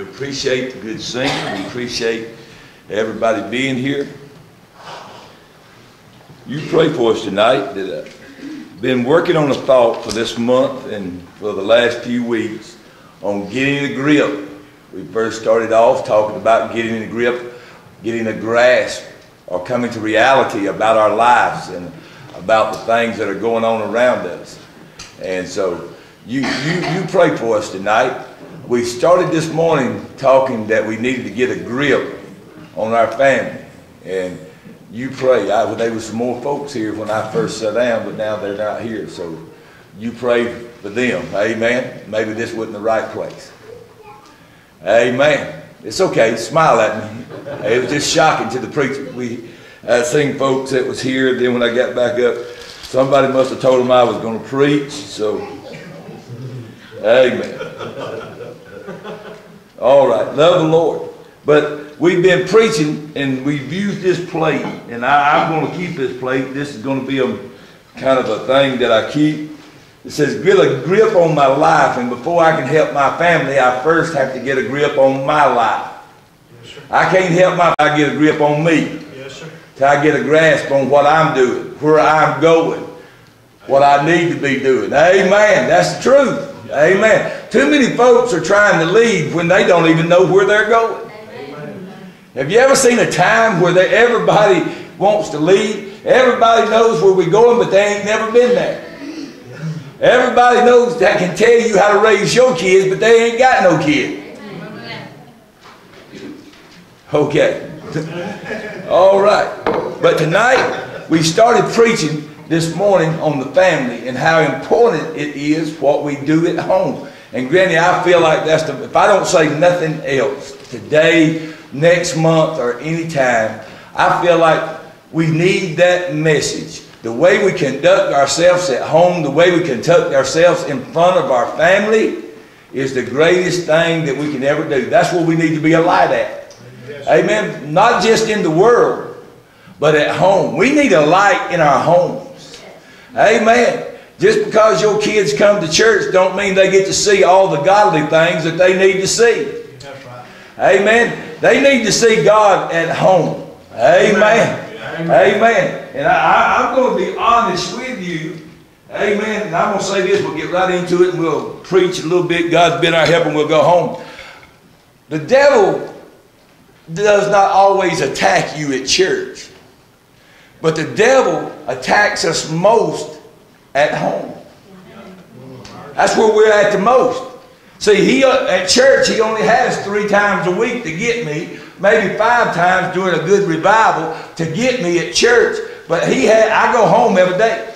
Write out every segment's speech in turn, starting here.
We appreciate the good singing. We appreciate everybody being here. You pray for us tonight. That I've been working on a thought for this month and for the last few weeks on getting a grip. We first started off talking about getting a grip, getting a grasp, or coming to reality about our lives and about the things that are going on around us. And so you, you, you pray for us tonight. We started this morning talking that we needed to get a grip on our family. And you pray. I, well, there was some more folks here when I first sat down, but now they're not here. So you pray for them. Amen. Maybe this wasn't the right place. Amen. It's okay. Smile at me. It was just shocking to the preacher. We seen folks that was here. Then when I got back up, somebody must have told them I was going to preach. So, amen. All right. Love the Lord. But we've been preaching and we've used this plate. And I, I'm going to keep this plate. This is going to be a kind of a thing that I keep. It says, get a grip on my life. And before I can help my family, I first have to get a grip on my life. Yes, sir. I can't help my I get a grip on me. Yes, sir. Till I get a grasp on what I'm doing, where I'm going, what I need to be doing. Amen. That's the truth. Amen. Too many folks are trying to lead when they don't even know where they're going. Have you ever seen a time where they, everybody wants to lead? Everybody knows where we're going, but they ain't never been there. Everybody knows that can tell you how to raise your kids, but they ain't got no kid. Okay. All right. But tonight, we started preaching this morning on the family and how important it is what we do at home. And Granny, I feel like that's the, if I don't say nothing else today, next month, or any time, I feel like we need that message. The way we conduct ourselves at home, the way we conduct ourselves in front of our family is the greatest thing that we can ever do. That's what we need to be a light at. Amen. Not just in the world, but at home. We need a light in our homes. Amen. Just because your kids come to church don't mean they get to see all the godly things that they need to see. Right. Amen. They need to see God at home. Amen. Amen. And I, I'm going to be honest with you. Amen. And I'm going to say this. We'll get right into it and we'll preach a little bit. God's been our help and we'll go home. The devil does not always attack you at church. But the devil attacks us most at home. That's where we're at the most. See, he uh, at church he only has three times a week to get me, maybe five times during a good revival to get me at church. But he had I go home every day.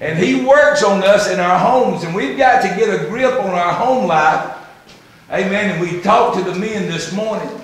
And he works on us in our homes, and we've got to get a grip on our home life. Amen. And we talked to the men this morning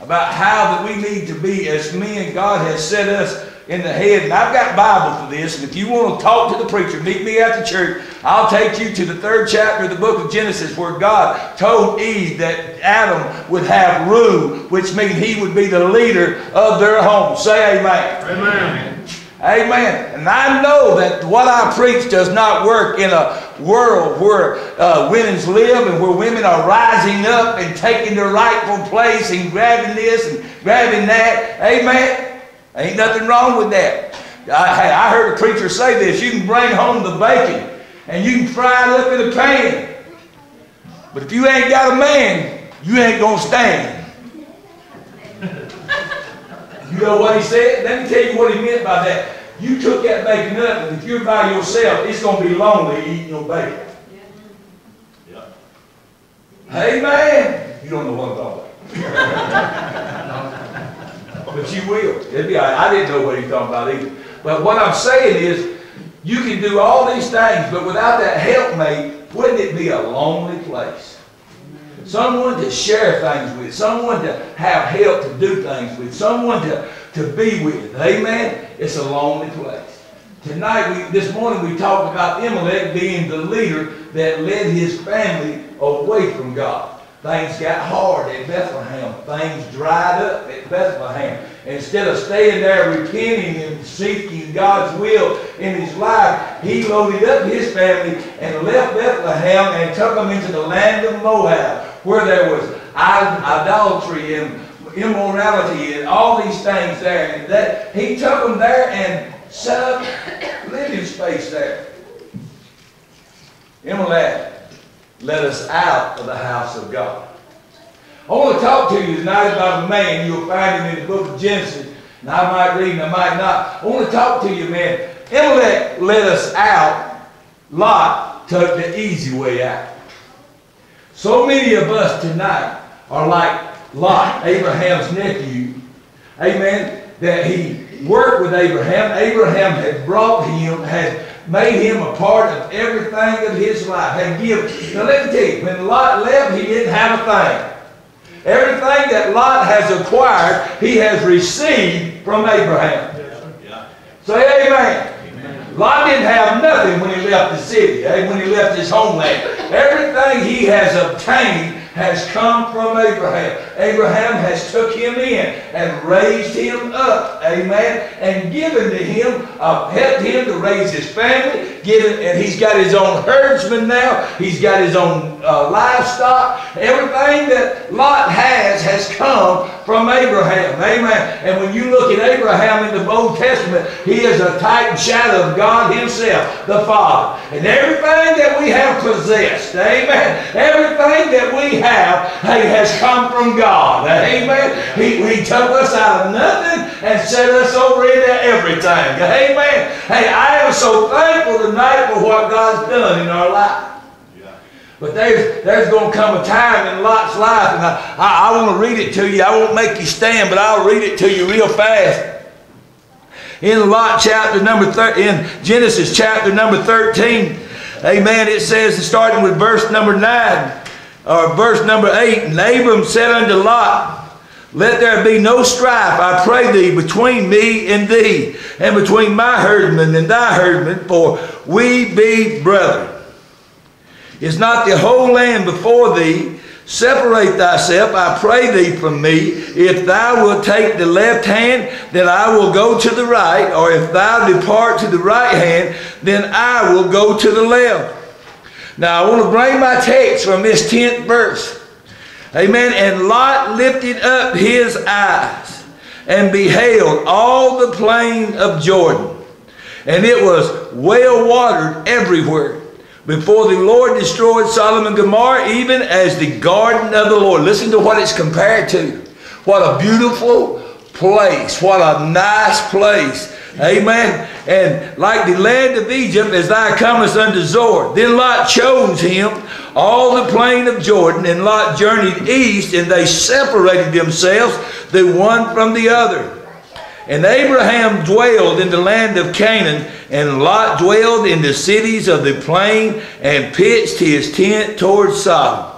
about how that we need to be as men. God has set us in the head. And I've got Bible for this. And if you want to talk to the preacher, meet me at the church. I'll take you to the third chapter of the book of Genesis where God told Eve that Adam would have rule, which means he would be the leader of their home. Say amen. Amen. Amen. And I know that what I preach does not work in a world where uh, women's live and where women are rising up and taking their rightful place and grabbing this and grabbing that. Amen. Ain't nothing wrong with that. I, hey, I heard a preacher say this. You can bring home the bacon and you can fry it up in a pan. But if you ain't got a man, you ain't going to stand. You know what he said? Let me tell you what he meant by that. You took that bacon up, and if you're by yourself, it's going to be lonely eating your bacon. Yeah. Hey, man. You don't know what I'm talking about. but you will. It'll be right. I didn't know what he was talking about either. But what I'm saying is, you can do all these things, but without that helpmate, wouldn't it be a lonely place? Someone to share things with, someone to have help to do things with, someone to, to be with. Amen? It's a lonely place. Tonight, we, this morning, we talked about Imelech being the leader that led his family away from God. Things got hard at Bethlehem. Things dried up at Bethlehem. Instead of staying there repenting and seeking God's will in his life, he loaded up his family and left Bethlehem and took them into the land of Moab, where there was idolatry and immorality and all these things there. And that he took them there and set up living space there. Imelech led us out of the house of God. I want to talk to you tonight about a man. You'll find him in the book of Genesis. And I might read and I might not. I want to talk to you, man. Imelech led us out. Lot took the easy way out. So many of us tonight are like Lot, Abraham's nephew. Amen. That he worked with Abraham. Abraham had brought him, had made him a part of everything of his life. Had given. Now let me tell you, when Lot left, he didn't have a thing. Everything that Lot has acquired, he has received from Abraham. Say amen. amen. Lot didn't have nothing when he left the city, when he left his homeland. Everything he has obtained has come from Abraham. Abraham has took him in and raised him up, amen, and given to him, uh, helped him to raise his family, given, and he's got his own herdsman now. He's got his own uh, livestock. Everything that Lot has has come from Abraham, amen. And when you look at Abraham in the Old Testament, he is a type and shadow of God himself, the Father. And everything that we have possessed, amen, everything that we have hey, has come from God. Amen. He, he took us out of nothing and set us over into everything. Amen. Hey, I am so thankful tonight for what God's done in our life. But there's, there's going to come a time in Lot's life, and I, I, I want to read it to you. I won't make you stand, but I'll read it to you real fast. In Lot chapter number thir- in Genesis chapter number 13, amen, it says, starting with verse number 9, or verse number 8, And Abram said unto Lot, let there be no strife, I pray thee, between me and thee, and between my herdmen and thy herdmen, for we be brethren. Is not the whole land before thee? Separate thyself, I pray thee, from me. If thou wilt take the left hand, then I will go to the right. Or if thou depart to the right hand, then I will go to the left. Now I want to bring my text from this 10th verse. Amen. And Lot lifted up his eyes and beheld all the plain of Jordan. And it was well watered everywhere before the Lord destroyed Sodom and Gomorrah, even as the garden of the Lord. Listen to what it's compared to. What a beautiful place. What a nice place. Amen. And like the land of Egypt, as thou comest unto Zoar. Then Lot chose him all the plain of Jordan, and Lot journeyed east, and they separated themselves the one from the other. And Abraham dwelled in the land of Canaan, and Lot dwelled in the cities of the plain, and pitched his tent toward Sodom.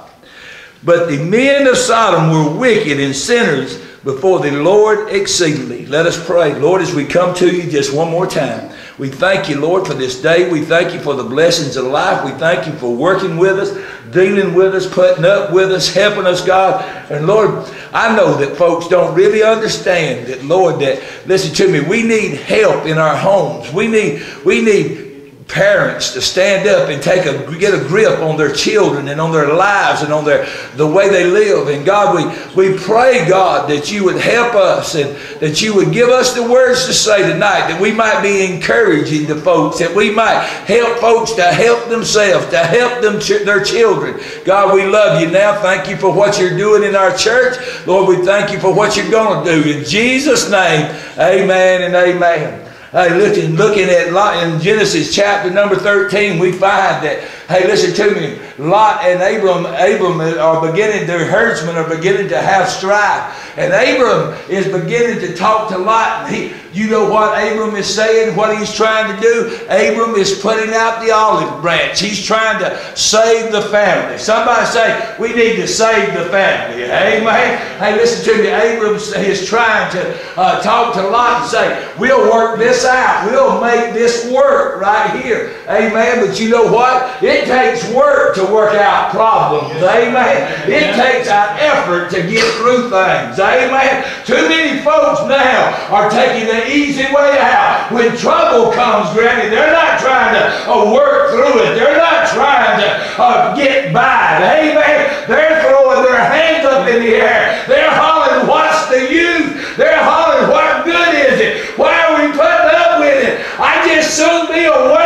But the men of Sodom were wicked and sinners before the Lord exceedingly. Let us pray. Lord, as we come to you just one more time, we thank you, Lord, for this day. We thank you for the blessings of life. We thank you for working with us, dealing with us, putting up with us, helping us, God. And Lord, I know that folks don't really understand that, Lord, that, listen to me, we need help in our homes. We need, we need parents to stand up and take a get a grip on their children and on their lives and on their the way they live. And God we we pray God that you would help us and that you would give us the words to say tonight that we might be encouraging to folks that we might help folks to help themselves to help them their children. God we love you now. Thank you for what you're doing in our church. Lord we thank you for what you're going to do. In Jesus name amen and amen Hey, looking, looking at in Genesis chapter number 13, we find that, hey, listen to me, Lot and Abram, Abram are beginning, their herdsmen are beginning to have strife. And Abram is beginning to talk to Lot. He, you know what Abram is saying, what he's trying to do? Abram is putting out the olive branch. He's trying to save the family. Somebody say, we need to save the family. Amen. Hey, listen to me. Abram is trying to uh, talk to Lot and say, we'll work this out. We'll make this work right here. Amen. But you know what? It takes work to work out problems. Amen. It takes our effort to get through things. Amen. Too many folks now are taking the easy way out. When trouble comes, Granny, they're not trying to uh, work through it. They're not trying to uh, get by. Amen. They're throwing their hands up in the air. They're hollering, what's the use? They're hollering, what good is it? Why are we putting up with it? I just soon be away it,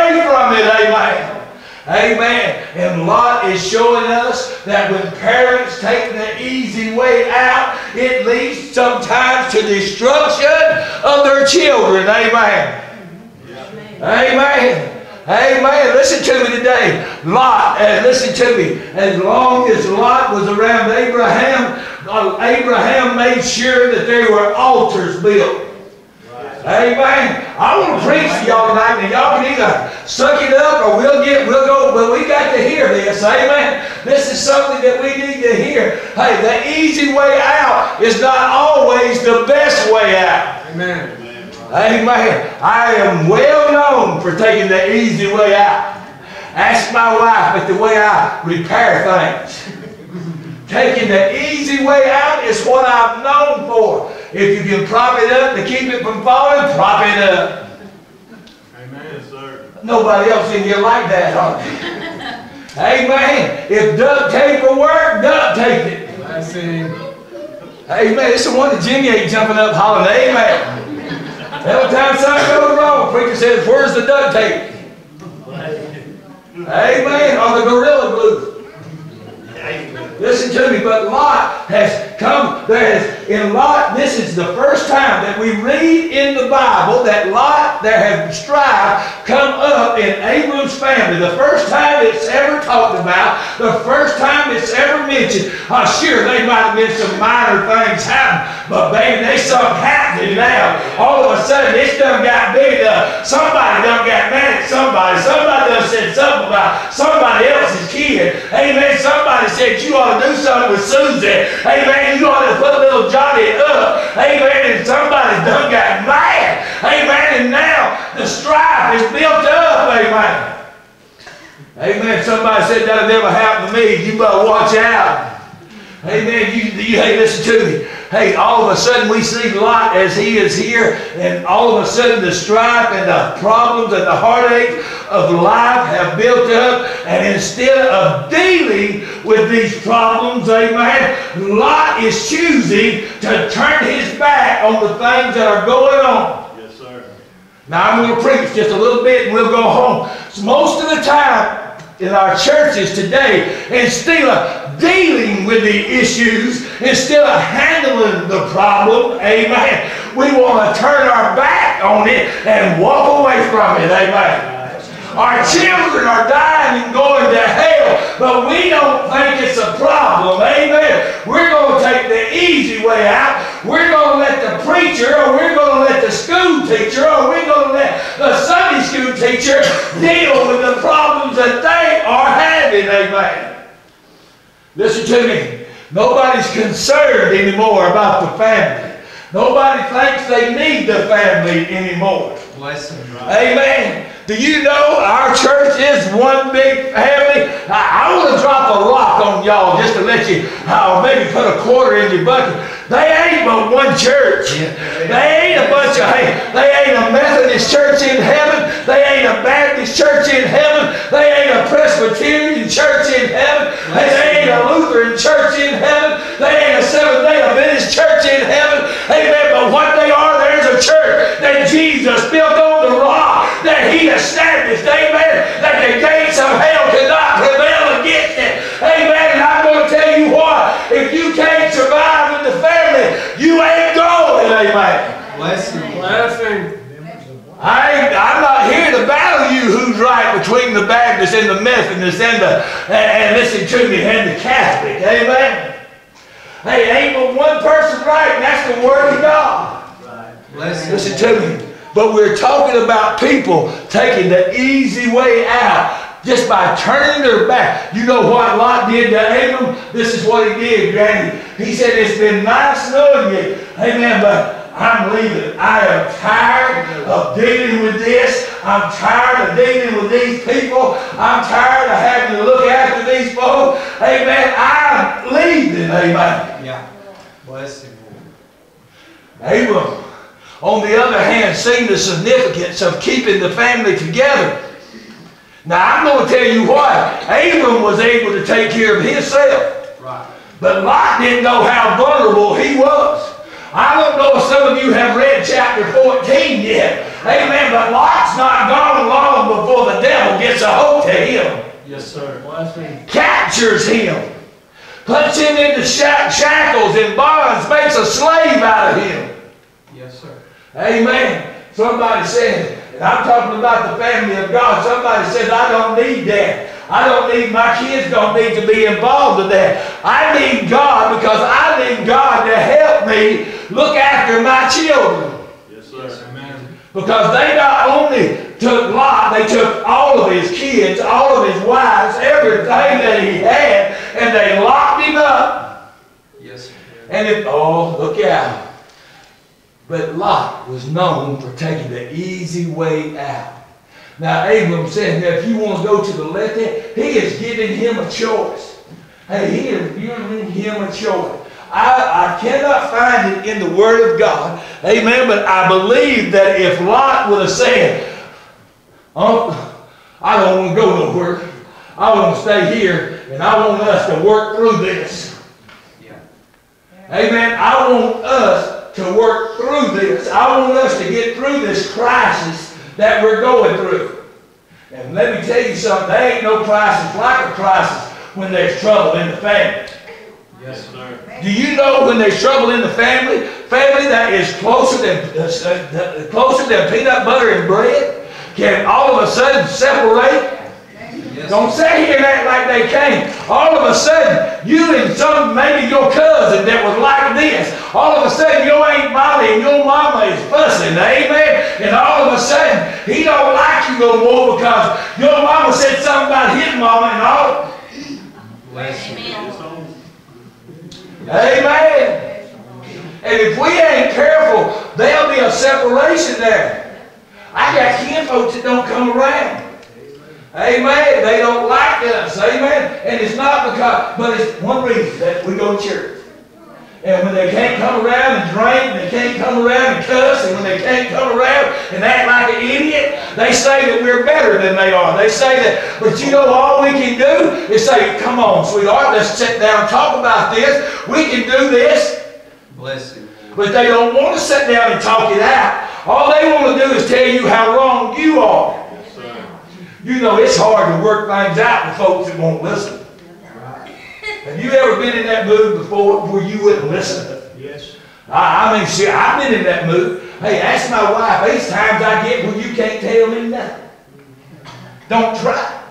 amen. Amen. And Lot is showing us that when parents take the easy way out, it leads sometimes to destruction of their children. Amen. Amen. Amen. Listen to me today. Lot, uh, listen to me. As long as Lot was around Abraham, uh, Abraham made sure that there were altars built. Amen. I want to preach to y'all tonight, and y'all can either suck it up or we'll get, we'll go, but we got to hear this. Amen. This is something that we need to hear. Hey, the easy way out is not always the best way out. Amen. Amen. I am well known for taking the easy way out. Ask my wife at the way I repair things. Taking the easy way out is what I'm known for. If you can prop it up to keep it from falling, prop it up. Amen, sir. Nobody else in here like that, huh? Amen. If duct tape will work, duct tape it. Blessing. Amen. It's the one that Jimmy ain't jumping up hollering, Amen. Every time something goes wrong, preacher says, where's the duct tape? Amen. Or the gorilla glue. Listen to me, but Lot has come, there has, in Lot, this is the first time that we read in the Bible that Lot, there have strife come up in Abram's family. The first time it's ever talked about, the first time it's ever mentioned. Oh, sure, they might have been some minor things happen, but baby, they something happening now. All of a sudden, it's done got big enough. Somebody done got mad at somebody. Somebody done said something about somebody else's kid. Amen. Somebody said you ought to do something with Susie. Amen. You ought to put little Johnny up. Amen. And somebody done got mad. Amen. And now the strife is built up. Amen. Amen. Somebody said that'll never happen to me. You better watch out. Amen. You, you, hey, listen to me. Hey, all of a sudden we see Lot as he is here, and all of a sudden the strife and the problems and the heartache of life have built up, and instead of dealing with these problems, amen, Lot is choosing to turn his back on the things that are going on. Yes, sir. Now I'm going to preach just a little bit and we'll go home. So most of the time in our churches today, and of dealing with the issues, instead of handling the problem, amen, we want to turn our back on it and walk away from it, amen. Our children are dying and going to hell, but we don't think it's a problem. Amen. We're going to take the easy way out. We're going to let the preacher, or we're going to let the school teacher, or we're going to let the Sunday school teacher deal with the problems that they are having. Amen. Listen to me. Nobody's concerned anymore about the family. Nobody thinks they need the family anymore. Blessing. Amen. Do you know our church is one big family? I, I want to drop a rock on y'all just to let you, uh, maybe put a quarter in your bucket. They ain't but one church. They ain't a bunch of, hey, they ain't a Methodist church in heaven. They ain't a Baptist church in heaven. They ain't a Presbyterian church in heaven. Church in heaven. They ain't a Seventh-day Adventist church in heaven. Amen. But what they are, there's a church that Jesus built on the rock that he established. Amen. That the gates of hell cannot prevail against it. Amen. And I'm going to tell you what, if you can't survive in the family, you ain't going. Amen. Blessing. Blessing. I ain't, I'm not here to battle you who's right between the Baptist and the Methodist and the, and, and listen to me, and the Catholic. Amen. Hey, ain't but one person right, and that's the Word of God. Blessing. Listen to me. But we're talking about people taking the easy way out just by turning their back. You know what Lot did to Abram? This is what he did, Granny. He said, It's been nice knowing you. Amen. But I'm leaving. I am tired of dealing with this. I'm tired of dealing with these people. I'm tired of having to look after these folks. Amen. I'm leaving. Amen. Yeah. Blessing. Abram, on the other hand, seen the significance of keeping the family together. Now, I'm going to tell you what, Abram was able to take care of himself. Right. But Lot didn't know how vulnerable he was. I don't know if some of you have read chapter 14 yet. Amen. But Lot's not gone long before the devil gets a hold to him. Yes, sir. Captures him. Puts him into shackles and bonds. Makes a slave out of him. Yes, sir. Amen. Somebody said, and I'm talking about the family of God. Somebody says, I don't need that. I don't need, my kids don't need to be involved in that. I need God because I need God to help me look after my children. Yes, sir. Amen. Because they not only took Lot, they took all of his kids, all of his wives, everything that he had, and they locked him up. Yes, sir. And if, oh, look out. But Lot was known for taking the easy way out. Now, Abram said, now, if you want to go to the left hand, he is giving him a choice. Hey, he is giving him a choice. I, I cannot find it in the Word of God. Amen. But I believe that if Lot would have said, oh, I don't want to go nowhere. I want to stay here and I want us to work through this. Yeah. Amen. I want us to work through this. I want us to get through this crisis that we're going through. And let me tell you something, there ain't no crisis like a crisis when there's trouble in the family. Yes, sir. Do you know when there's trouble in the family, family that is closer than uh, uh, closer than peanut butter and bread, can all of a sudden separate don't sit here and act like they can't. All of a sudden, you and some, maybe your cousin that was like this, all of a sudden your Aunt Molly and your mama is fussing, amen? And all of a sudden, he don't like you no more because your mama said something about his mama and all. Amen. Amen. And if we ain't careful, there'll be a separation there. I got kinfolks that don't come around. Amen. They don't like us. Amen. And it's not because, but it's one reason that we go to church. And when they can't come around and drink, and they can't come around and cuss, and when they can't come around and act like an idiot, they say that we're better than they are. They say that, but you know, all we can do is say, come on, sweetheart, let's sit down and talk about this. We can do this. Bless you. But they don't want to sit down and talk it out. All they want to do is tell you how wrong you are. You know it's hard to work things out with folks that won't listen. Have you ever been in that mood before where you wouldn't listen? Yes. I, I mean, see, I've been in that mood. Hey, ask my wife. These times I get where you can't tell me nothing. Don't try.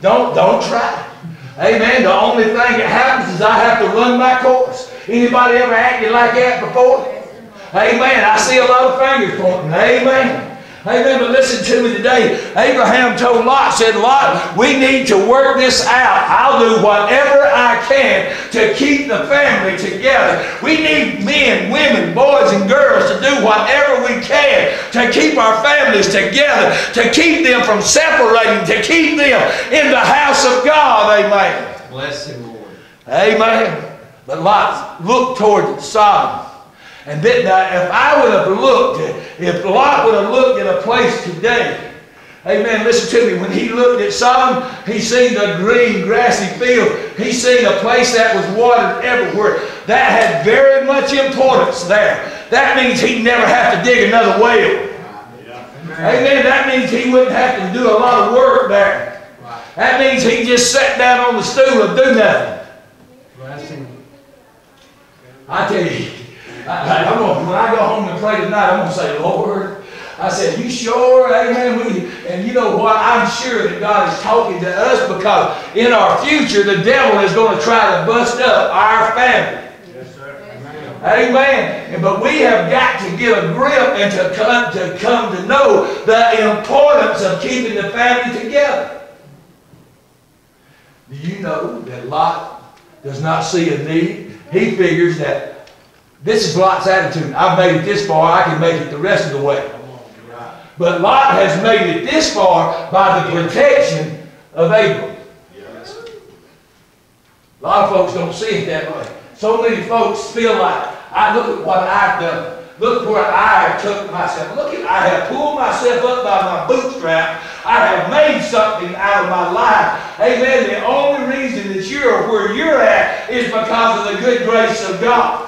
Don't don't try. Amen. The only thing that happens is I have to run my course. Anybody ever acted like that before? Amen. I see a lot of fingers pointing. Amen. Amen. But listen to me today. Abraham told Lot, said, Lot, we need to work this out. I'll do whatever I can to keep the family together. We need men, women, boys, and girls to do whatever we can to keep our families together, to keep them from separating, to keep them in the house of God. Amen. Bless him, Lord. Amen. But Lot looked toward Sodom. And uh, if I would have looked, if Lot would have looked at a place today, Amen. Listen to me. When he looked at Sodom, he seen the green, grassy field. He seen a place that was watered everywhere. That had very much importance there. That means he'd never have to dig another well. Amen. That means he wouldn't have to do a lot of work there. That means he just sat down on the stool and do nothing. I tell you, I, am gonna, when I go home and pray tonight, I'm going to say, Lord, I said, you sure? Amen. We, and you know what? I'm sure that God is talking to us because in our future, the devil is going to try to bust up our family. Yes, sir. Amen. Amen. But we have got to get a grip and to come, to come to know the importance of keeping the family together. Do you know that Lot does not see a need? He figures that this is Lot's attitude. I've made it this far, I can make it the rest of the way. But Lot has made it this far by the protection of Abram. A lot of folks don't see it that way. So many folks feel like, I look at what I've done. Look where I have took myself. Look at I have pulled myself up by my bootstrap. I have made something out of my life. Amen. The only reason that you're where you're at is because of the good grace of God.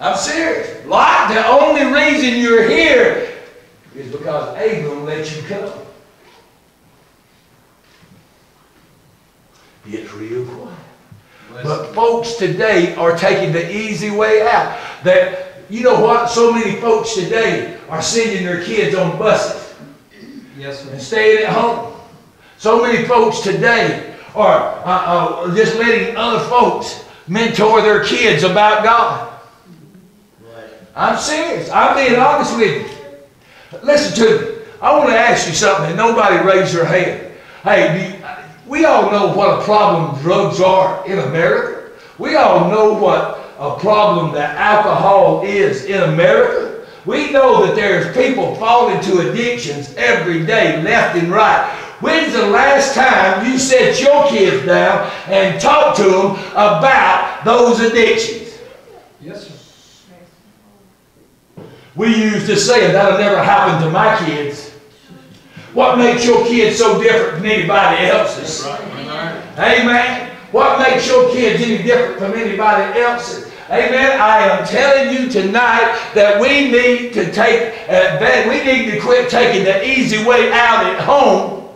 I'm serious. Lot, the only reason you're here is because Abram let you come. It's real quiet. Bless But folks today are taking the easy way out. That you know what? So many folks today are sending their kids on buses Yes, sir. and staying at home. So many folks today are uh, uh, just letting other folks mentor their kids about God. I'm serious. I'm being honest with you. Listen to me. I want to ask you something, and nobody raise your hand. Hey, you- we all know what a problem drugs are in America. We all know what a problem that alcohol is in America. We know that there's people falling to addictions every day, left and right. When's the last time you set your kids down and talked to them about those addictions? Yes, sir. We used to say that'll never happen to my kids. What makes your kids so different from anybody else's? Amen. What makes your kids any different from anybody else's? Amen. I am telling you tonight that we need to take advantage. We need to quit taking the easy way out at home.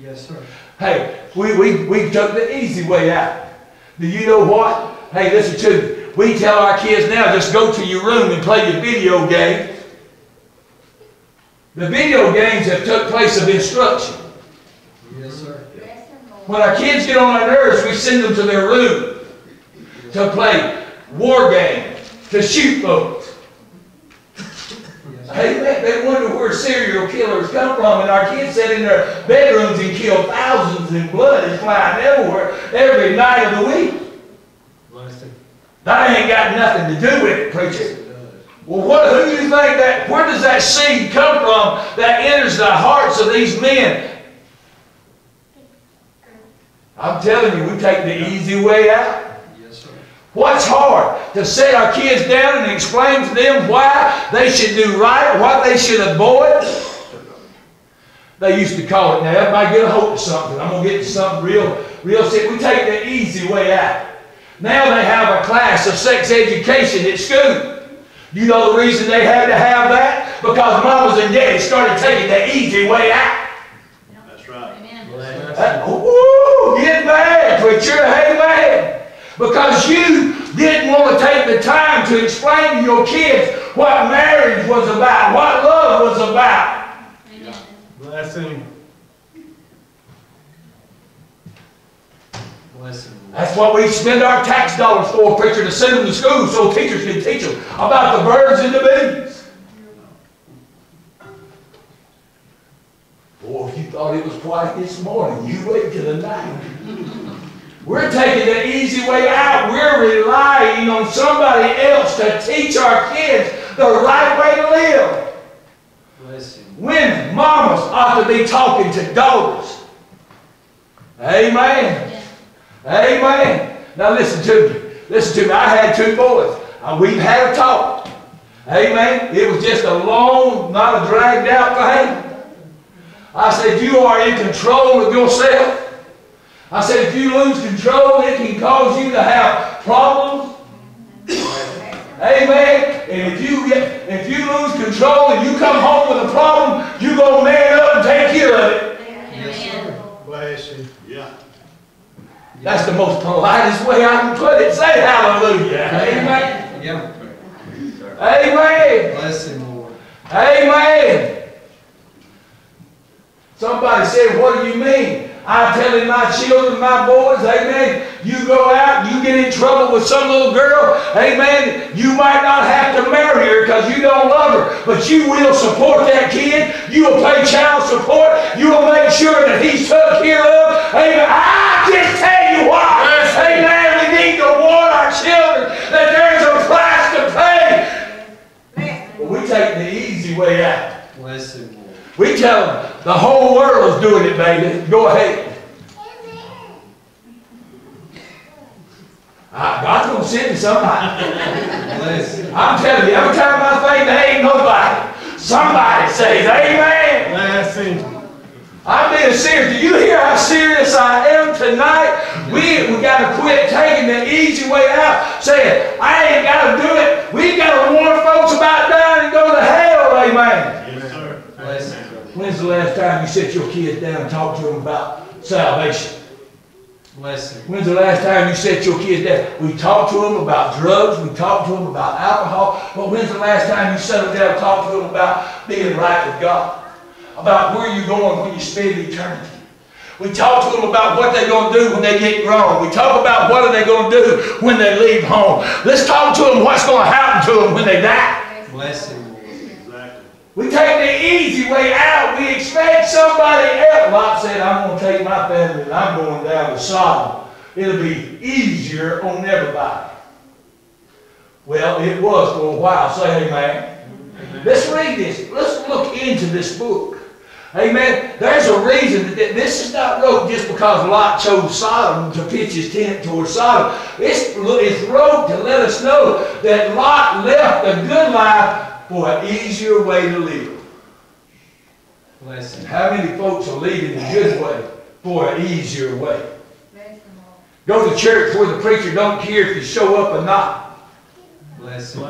Yes, sir. Hey, we, we, we took the easy way out. Do you know what? Hey, listen to me. We tell our kids now, just go to your room and play your video game. The video games have took place of instruction. Yes, sir. When our kids get on our nerves, we send them to their room to play war games, to shoot folks. Hey, they, they wonder where serial killers come from, and our kids sit in their bedrooms and kill thousands, and blood is flying everywhere every night of the week. That ain't got nothing to do with it, preacher. Yes, it does. Well, what, who do you think that, where does that seed come from that enters the hearts of these men? I'm telling you, we take the easy way out. What's hard? To sit our kids down and explain to them why they should do right, what they should avoid? They used to call it, now everybody get a hold of something. I'm going to get to something real, real sick. We take the easy way out. Now they have a class of sex education at school. You know the reason they had to have that? Because mamas and daddies started taking the easy way out. That's right. Bless Uh, him. Woo! Get mad, preacher. Hey, man. Because you didn't want to take the time to explain to your kids what marriage was about, what love was about. Bless him. That's what we spend our tax dollars for, preacher, to send them to school so teachers can teach them about the birds and the bees. Boy, if you thought it was quiet this morning, you wait till the night. We're taking the easy way out. We're relying on somebody else to teach our kids the right way to live. Bless him. Women, mamas ought to be talking to daughters. Amen. Amen. Now listen to me. Listen to me. I had two boys. We've had a talk. Amen. It was just a long, not a dragged out thing. I said, you are in control of yourself. I said, if you lose control, it can cause you to have problems. Amen. And if you get, if you lose control and you come home with a problem, you go man up and take care of it. Yes, sir. Bless you. Yeah. That's the most politest way I can put it. Say hallelujah. Amen. Yeah. Amen. Bless him, Lord. Amen. Somebody said, what do you mean? I'm telling my children, my boys, amen, you go out, you get in trouble with some little girl, amen, you might not have to marry her because you don't love her, but you will support that kid, you will pay child support, you will make sure that he's took care of, amen. I just tell you what, amen, we need to warn our children that there's a price to pay. But we take the easy way out. Bless him, Lord. We tell them the whole world's doing it, baby. Go ahead. Ah, God's gonna send me somebody. Bless him. I'm telling you, every time I think there ain't nobody, somebody says, Amen. Bless him. I'm being serious. Do you hear tonight? We, we gotta quit taking the easy way out, saying, I ain't gotta do it. We gotta warn folks about dying and go to hell, amen. Yes, sir. Bless you. When's the last time you set your kids down and talked to them about salvation? Bless you. When's the last time you set your kids down? We talk to them about drugs, we talk to them about alcohol, but when's the last time you set them down and talked to them about being right with God? About where you're going when you spend eternity? We talk to them about what they're going to do when they get grown. We talk about what are they going to do when they leave home. Let's talk to them what's going to happen to them when they die. Bless you, Lord. Exactly. We take the easy way out. We expect somebody else. Lot said, I'm going to take my family and I'm going down to Sodom. It'll be easier on everybody. Well, it was for a while. Say amen. Let's read this. Let's look into this book. Amen. There's a reason that this is not wrote just because Lot chose Sodom to pitch his tent towards Sodom. It's, it's wrote to let us know that Lot left a good life for an easier way to live. Bless And how many folks are leaving the good way for an easier way? Go to church where the preacher don't care if you show up or not. Bless you.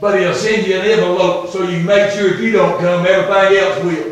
But he'll send you an envelope so you make sure if you don't come, everything else will.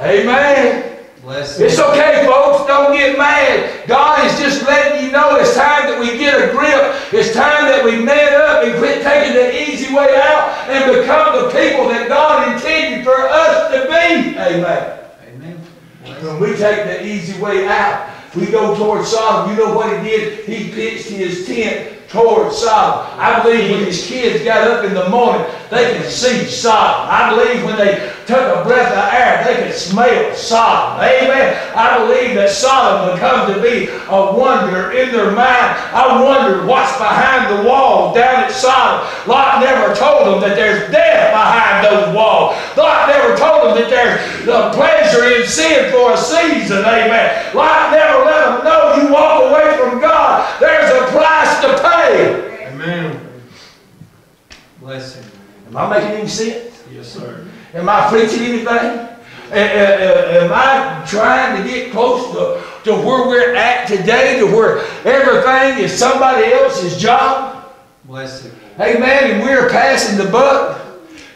Amen. Bless. It's okay, folks. Don't get mad. God is just letting you know it's time that we get a grip. It's time that we man up and quit taking the easy way out and become the people that God intended for us to be. Amen. Amen. Bless When we take the easy way out, we go towards Sodom. You know what he did? He pitched his tent towards Sodom. I believe when his kids got up in the morning, they could see Sodom. I believe when they took a breath of air, they could smell Sodom. Amen. I believe that Sodom would come to be a wonder in their mind. I wonder what's behind the wall down at Sodom. Lot never told them that there's death behind those walls. Lot never told them that there's the pleasure in sin for a season. Amen. Lot never let them know you walk away from God. There's a price to pay. Amen. Bless you. Am I making any sense? Yes, sir. Am I preaching anything? Am I trying to get close to, to where we're at today, to where everything is somebody else's job? Bless you. Amen. And we're passing the buck.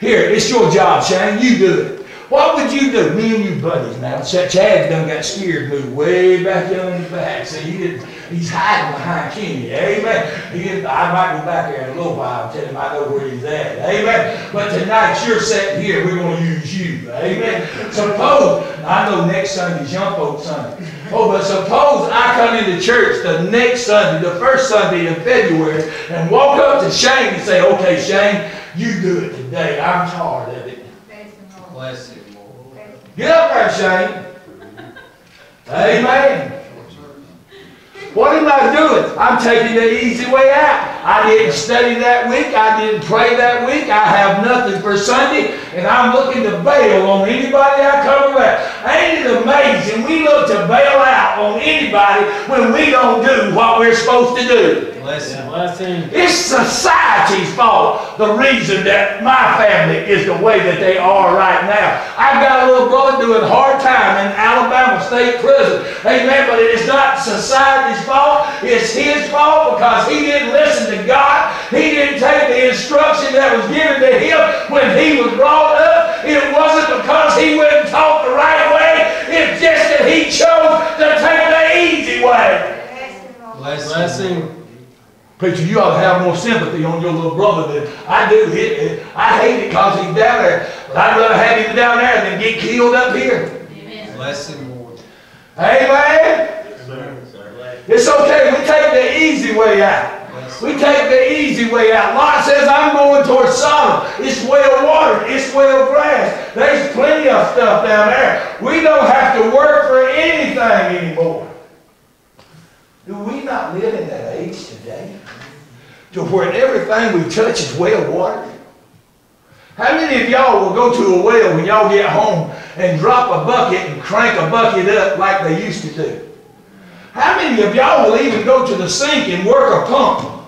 Here, it's your job, Shane. You do it. What would you do? Me and you buddies now. Ch- Chad done got scared, moved way back down in the back. So he did, he's hiding behind Kenny. Amen. He did, I might go back there in a little while and tell him I know where he's at. Amen. But tonight you're sitting here. We're going to use you. Amen. Suppose, I know next Sunday's Young Folks Sunday. Oh, but suppose I come into church the next Sunday, the first Sunday in February, and walk up to Shane and say, okay, Shane, you do it today. I'm tired of it. Bless you, Lord. Get up there, Shane. Amen. What am I doing? I'm taking the easy way out. I didn't study that week. I didn't pray that week. I have nothing for Sunday, and I'm looking to bail on anybody I come around. Ain't it amazing? We look to bail out on anybody when we don't do what we're supposed to do. Bless you. It's society's fault, the reason that my family is the way that they are right now. I've got a little brother doing a hard time in Alabama State Prison. Amen. But it is not society's fault. It's his fault because he didn't listen to God. He didn't take the instruction that was given to him when he was brought up. It wasn't because he wasn't taught the right way. It's just that he chose to take the easy way. Bless you. Preacher, you ought to have more sympathy on your little brother than I do. It, I hate it because he's down there. But I'd rather have him down there than get killed up here. Bless you, Lord. Amen. Yes. It's okay. We take the easy way out. Bless We take the easy way out. Lot says, I'm going towards Sodom. It's well watered. It's well grass. There's plenty of stuff down there. We don't have to work for anything anymore. Do we not live in that age today? To where everything we touch is well watered? How many of y'all will go to a well when y'all get home and drop a bucket and crank a bucket up like they used to do? How many of y'all will even go to the sink and work a pump?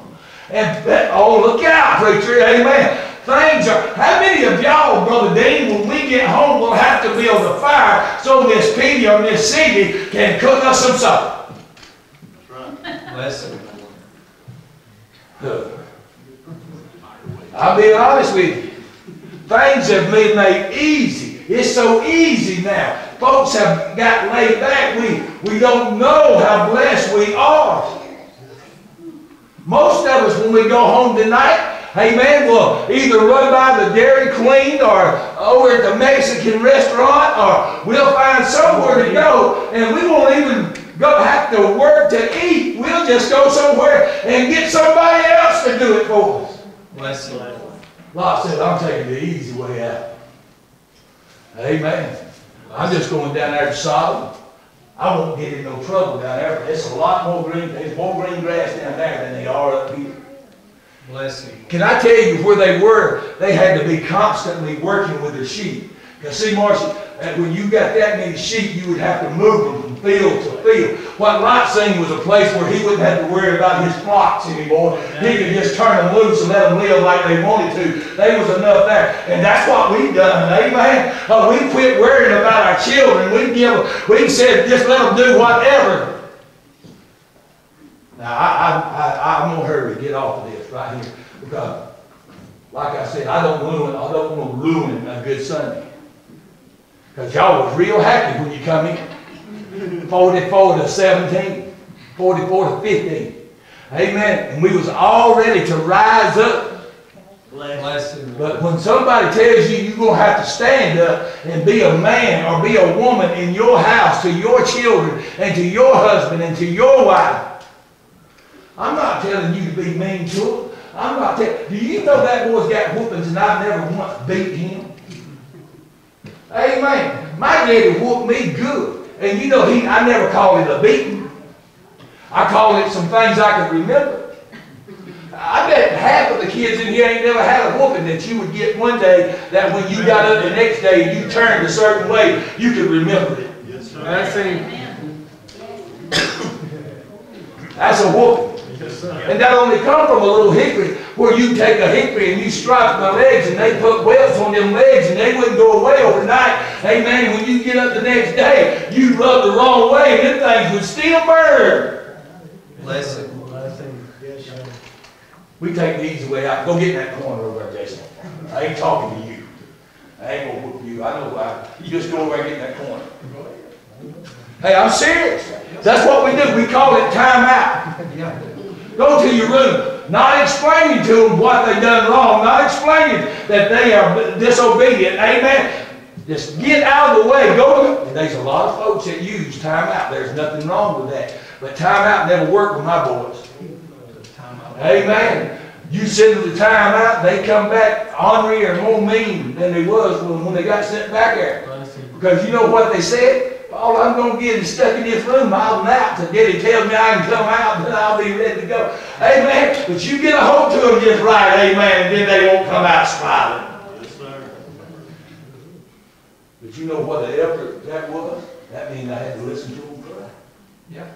And oh, look out, preacher, amen. Things are, how many of y'all, Brother Dean, when we get home, will have to build a fire so Miss Petey or Miss Cindy can cook us some supper? That's right. Blessing, I'll be honest with you. Things have been made easy. It's so easy now. Folks have got laid back. We, we don't know how blessed we are. Most of us, when we go home tonight, man, will either run by the Dairy Queen or over at the Mexican restaurant or we'll find somewhere to go and we won't even go have to work to eat. We'll just go somewhere and get somebody else to do it for us. Blessing, Lord. Lot said, I'm taking the easy way out. Amen. I'm just going down there to Sodom. I won't get in no trouble down there. There's a lot more green, there's more green grass down there than they are up here. Blessing, Can I tell you where they were? They had to be constantly working with their sheep. Because see, Marcia, uh, when you got that many sheep, you would have to move them from field to field. What Lot seen was a place where he wouldn't have to worry about his flocks anymore. He could just turn them loose and let them live like they wanted to. There was enough there. And that's what we've done, amen? Uh, we quit worrying about our children. We give, them, we said, just let them do whatever. Now, I, I, I, I'm gonna hurry, get off of this right here, because, like I said, I don't ruin, I don't wanna ruin a good Sunday. Because y'all was real happy when you come in. Forty-four to seventeen, forty-four to fifteen. Amen. And we was all ready to rise up. Bless. blessing, But when somebody tells you you're gonna have to stand up and be a man or be a woman in your house to your children and to your husband and to your wife, I'm not telling you to be mean to them. I'm not telling. Do you know that boy's got whoopings and I've never once beat him? Amen. My daddy whooped me good, and you know he. I never called it a beating. I called it some things I can remember. I bet half of the kids in here ain't never had a whooping that you would get one day that when you got up the next day and you turned a certain way, you could remember it. Yes, sir. Blessing, That's a whooping. Yes, sir. And that only come from a little hickory where you take a hickory and you strike the legs and they put welts on them legs and they wouldn't go away overnight. Amen. When you get up the next day, you rub the wrong way and them things would still burn. blessing, We take the easy way out. Go get in that corner over there, Jason. I ain't talking to you. I ain't gonna whoop you. I know why. You just go over there and get in that corner. Hey, I'm serious. That's what we do. We call it time out. Go to your room, not explaining to them what they done wrong, not explaining that they are disobedient. Amen. Just get out of the way. Go. To, there's a lot of folks that use time out. There's nothing wrong with that. But time out never worked with my boys. Amen. You send them the time out, they come back ornery or more mean than they was when, when they got sent back there. Because you know what they said? All I'm gonna get is stuck in this room all night till Daddy tells me I can come out, then I'll be ready to go. Amen. But you get a hold to them just right, amen, and then they won't come out smiling. Yes, sir. But you know what the effort that was? That means I had to listen to them cry. Yeah.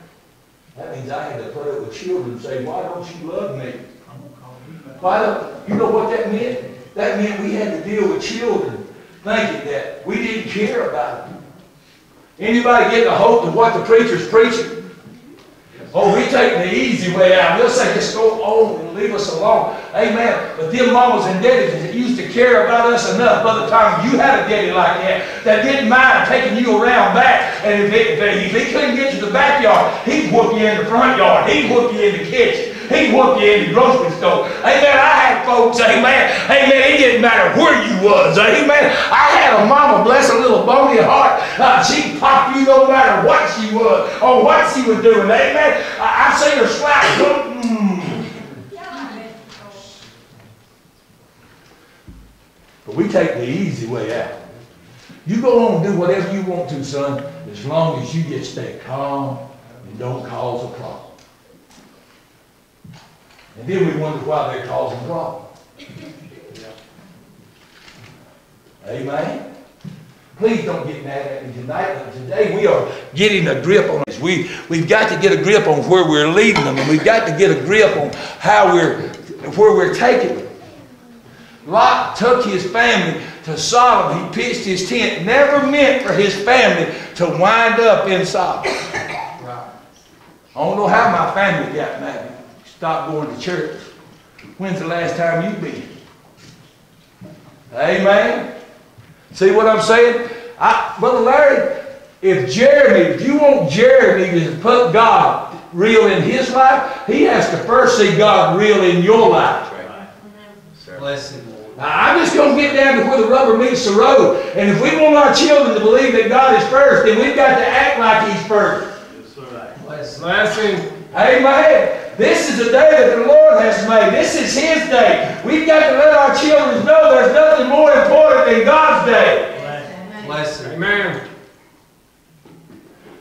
That means I had to put up with children and say, why don't you love me? Why don't, you know what that meant? That meant we had to deal with children thinking that we didn't care about them. Anybody getting a hope of what the preacher's preaching? Oh, we taking the easy way out. We'll say, just go on and leave us alone. Amen. But them mamas and daddies that used to care about us enough by the time you had a daddy like that, that didn't mind taking you around back. And if, it, if he couldn't get you to the backyard, he'd whoop you in the front yard. He'd whoop you in the kitchen. He'd whoop you in the grocery store. Amen. I had folks, amen. Amen. It didn't matter where you was. Amen. I had a mama, bless her little bony heart. Uh, she'd pop you no matter what she was or what she was doing. Amen. I, I've seen her slap. Mm. But we take the easy way out. You go on and do whatever you want to, son, as long as you just stay calm and don't cause a problem. And then we wonder why they're causing problems. Amen? Please don't get mad at me tonight, but today we are getting a grip on this. We, we've got to get a grip on where we're leading them, and we've got to get a grip on how we're, where we're taking them. Lot took his family to Sodom. He pitched his tent, never meant for his family to wind up in Sodom. Right. I don't know how my family got married. Stopped going to church. When's the last time you've been? Amen. See what I'm saying? I, Brother Larry, if Jeremy, if you want Jeremy to put God real in his life, he has to first see God real in your life. Bless him, Lord. Now, I'm just going to get down to where the rubber meets the road. And if we want our children to believe that God is first, then we've got to act like He's first. Yes, sir. Bless him. Blessing. Amen. This is the day that the Lord has made. This is His day. We've got to let our children know there's nothing more important than God's day. Bless him. Amen.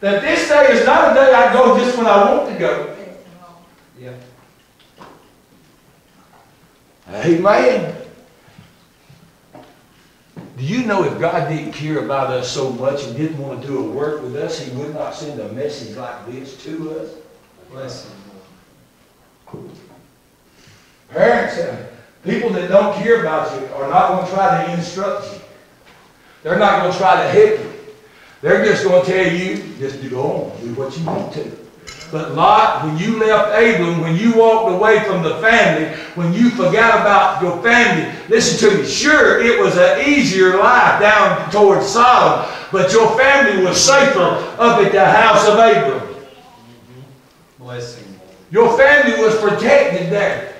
That this day is not a day I go just when I want to go. Yeah. Amen. Do you know if God didn't care about us so much and didn't want to do a work with us, He would not send a message like this to us? Bless him, Lord. Parents, people that don't care about you are not going to try to instruct you. They're not going to try to help you. They're just going to tell you, just do on, do what you want to. But Lot, when you left Abram, when you walked away from the family, when you forgot about your family, listen to me, sure, it was an easier life down towards Sodom, but your family was safer up at the house of Abram. Bless him, Lord. Your family was protected there.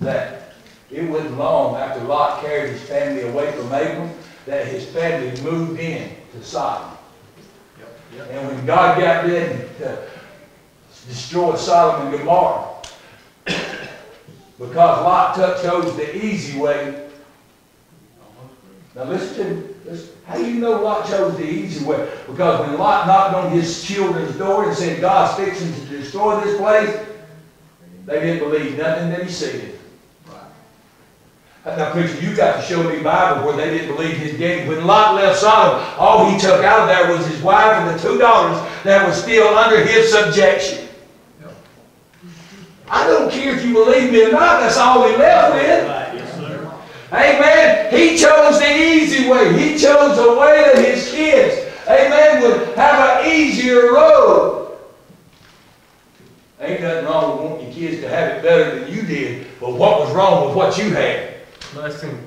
That it wasn't long after Lot carried his family away from Abram that his family moved in to Sodom. And when God got ready to destroy Sodom and Gomorrah, because Lot took, chose the easy way. Now listen to me. Listen. How do you know Lot chose the easy way? Because when Lot knocked on his children's door and said, God's fixing to destroy this place, they didn't believe nothing that he said. Now, preacher, you got to show me Bible where they didn't believe his daddy. When Lot left Sodom, all he took out of there was his wife and the two daughters that were still under his subjection. I don't care if you believe me or not, that's all he left with. Amen. He chose the easy way. He chose a way that his kids, amen, would have an easier road. Ain't nothing wrong with wanting your kids to have it better than you did, but what was wrong with what you had? Blessing.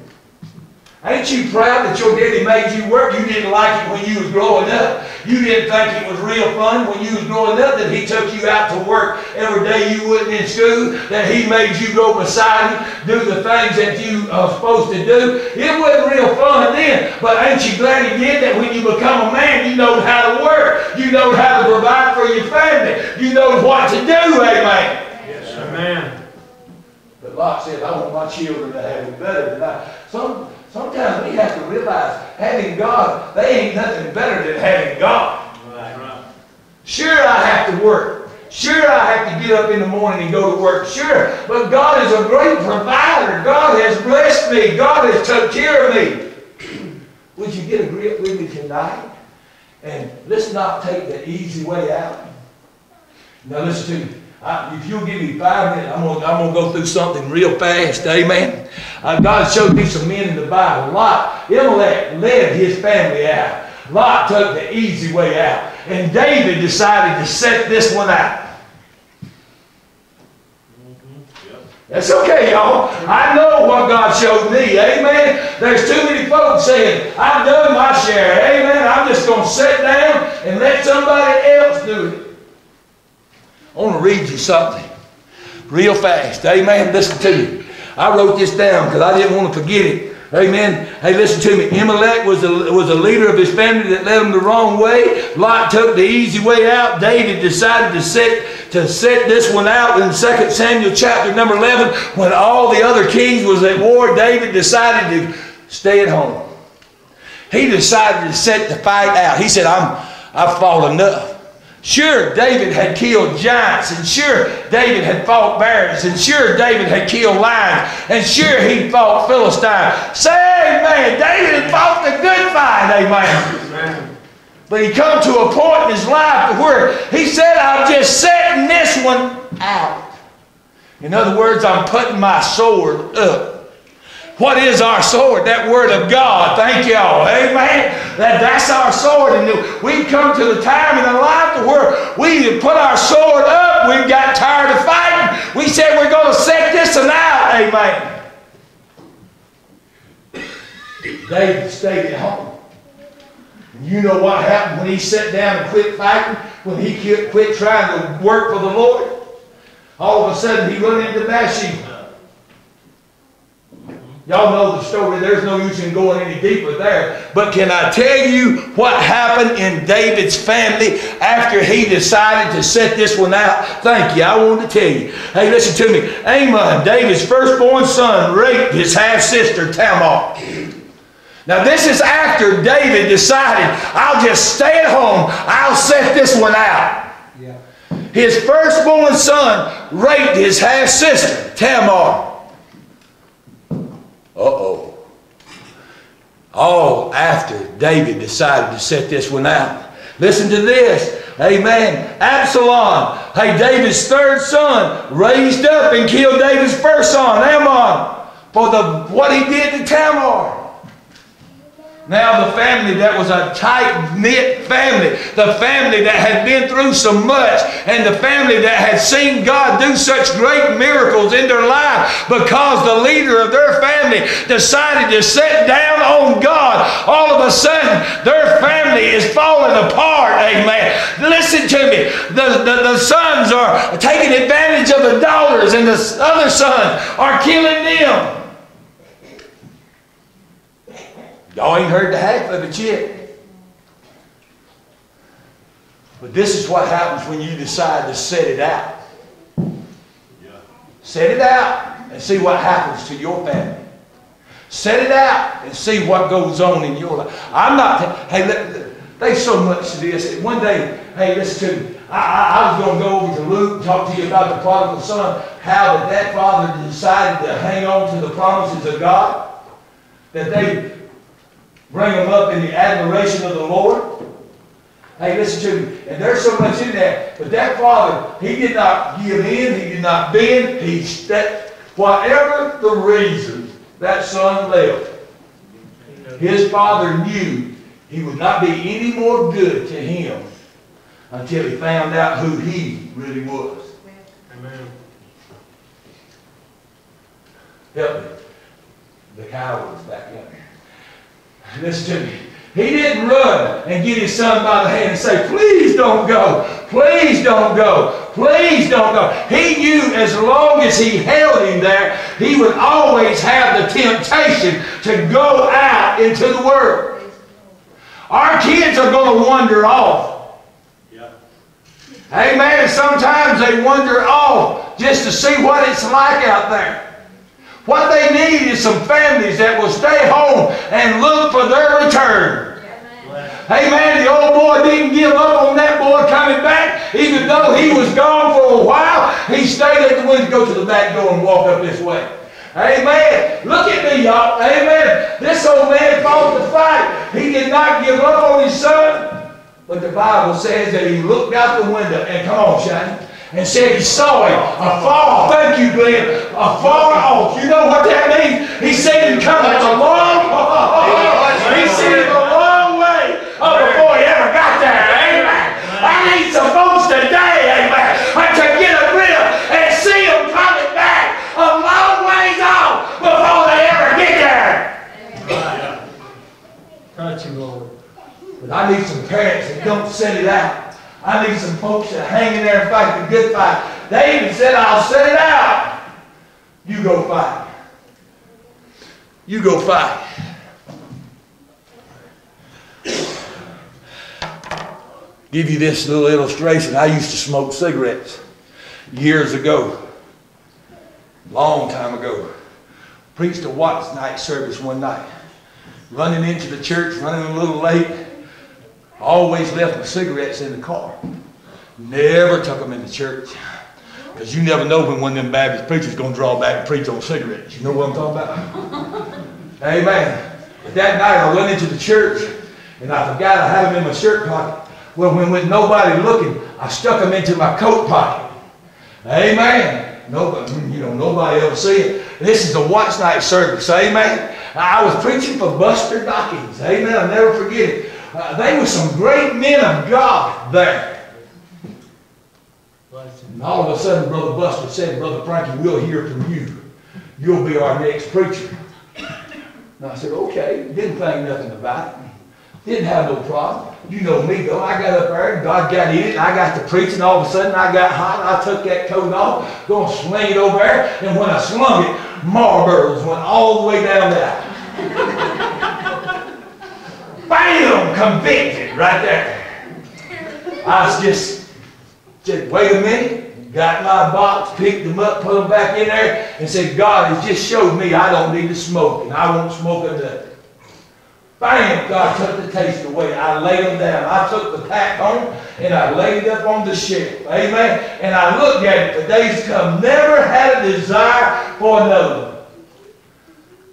Ain't you proud that your daddy made you work? You didn't like it when you was growing up. You didn't think it was real fun when you was growing up that he took you out to work every day you wasn't in school, that he made you go beside him, do the things that you are supposed to do. It wasn't real fun then, but ain't you glad he did that when you become a man, you know how to work. You know how to provide for your family. You know what to do, amen. Yes. Amen. But Lot said, I want my children to have it better than I. Some, sometimes we have to realize having God, they ain't nothing better than having God. Right, right. Sure, I have to work. Sure, I have to get up in the morning and go to work. Sure, but God is a great provider. God has blessed me. God has took care of me. Would you get a grip with me tonight? And let's not take the easy way out. Now listen to me. I, if you'll give me five minutes, I'm I'm gonna go through something real fast. Amen. Uh, God showed me some men Bible. Lot, Elimelech led his family out. Lot took the easy way out. And David decided to set this one out. Mm-hmm. That's okay, y'all. I know what God showed me. Amen. There's too many folks saying, I've done my share. Amen. I'm just going to sit down and let somebody else do it. I want to read you something real fast. Amen. Listen to me. I wrote this down because I didn't want to forget it. Amen. Hey, listen to me. Imelech was a, was a leader of his family that led him the wrong way. Lot took the easy way out. David decided to set to set this one out in 2 Samuel chapter number 11. When all the other kings was at war, David decided to stay at home. He decided to set the fight out. He said, I'm, I've fought enough. Sure, David had killed giants, and sure, David had fought bears, and sure, David had killed lions, and sure, he fought Philistines. Say amen. David had fought the good fight, amen. Amen. But he come to a point in his life where he said, I'm just setting this one out. In other words, I'm putting my sword up. What is our sword? That word of God. Thank y'all. Amen. That, that's our sword. And we come to the time in our life where we put our sword up. We've got tired of fighting. We said we're going to set this one out. Amen. David stayed at home. And you know what happened when he sat down and quit fighting? When he quit, trying to work for the Lord? All of a sudden he run into Bathsheba. Y'all know the story. There's no use in going any deeper there. But can I tell you what happened in David's family after he decided to set this one out? Thank you. I wanted to tell you. Hey, listen to me. Amon, David's firstborn son, raped his half sister Tamar. Now, this is after David decided, I'll just stay at home. I'll set this one out. Yeah. His firstborn son raped his half sister, Tamar. Uh oh. All after David decided to set this one out. Listen to this. Amen. Absalom, hey, David's third son, raised up and killed David's first son, Ammon, for the what he did to Tamar. Now, the family that was a tight knit family, the family that had been through so much, and the family that had seen God do such great miracles in their life because the leader of their family decided to sit down on God, all of a sudden their family is falling apart. Amen. Listen to me. The, the, the sons are taking advantage of the daughters, and the other sons are killing them. Y'all ain't heard the half of it yet. But this is what happens when you decide to set it out. Set it out and see what happens to your family. Set it out and see what goes on in your life. I'm not, hey, there's so much to this. One day, hey, listen to me. I, I, I was going to go over to Luke and talk to you about the prodigal son, how that that father decided to hang on to the promises of God, that they bring them up in the admiration of the Lord. Hey, listen to me. And there's so much in there. But that father, he did not give in. He did not bend. He that whatever the reason that son left, his father knew he would not be any more good to him until he found out who he really was. Amen. Help me. The cowards back up. Listen to me. He didn't run and get his son by the hand and say, please don't go. Please don't go. Please don't go. He knew as long as he held him there, he would always have the temptation to go out into the world. Our kids are going to wander off. Yeah. Amen. Sometimes they wander off just to see what it's like out there. What they need is some families that will stay home and look for their return. Amen. The old boy didn't give up on that boy coming back. Even though he was gone for a while, he stayed at the window, to go to the back door and walk up this way. Amen. Look at me, y'all. Amen. This old man fought the fight. He did not give up on his son. But the Bible says that he looked out the window and come on, Shane and said he saw him afar. Off. Thank you, Glenn. Afar off. You know what that means? He said him coming a long He seen him a long way oh, before he ever got there. Amen. I need some folks today, amen, to get a grip and see him coming back a long ways off before they ever get there. Touch him, Lord. But I need some parents that don't set it out. I need some folks that hang in there and fight the good fight. David said, I'll set it out. You go fight. You go fight. Give you this little illustration. I used to smoke cigarettes years ago, long time ago. Preached a watch night service one night. Running into the church, running a little late. Always left my cigarettes in the car. Never took them into church. Because you never know when one of them Baptist preachers going to draw back and preach on cigarettes. You know what I'm talking about? Amen. But that night I went into the church and I forgot I had them in my shirt pocket. Well, when with nobody looking, I stuck them into my coat pocket. Amen. Nobody, you know, nobody else see it. This is the watch night service, amen. I was preaching for Buster Dawkins, amen. I'll never forget it. Uh, they were some great men of God there. And all of a sudden, Brother Buster said, Brother Frankie, we'll hear from you. You'll be our next preacher. And I said, okay. Didn't think nothing about it. Didn't have no problem. You know me though. I got up there and God got in it. I got to preaching. All of a sudden I got hot. I took that coat off, going to sling it over there. And when I slung it, Marlboros went all the way down there. Bam! Convicted right there. I was just said, wait a minute, got my box, picked them up, put them back in there, and said, God has just showed me I don't need to smoke, and I won't smoke a nut. Bam! God took the taste away. I laid them down. I took the pack home, and I laid it up on the shelf. Amen? And I looked at it. The days come. Never had a desire for another one.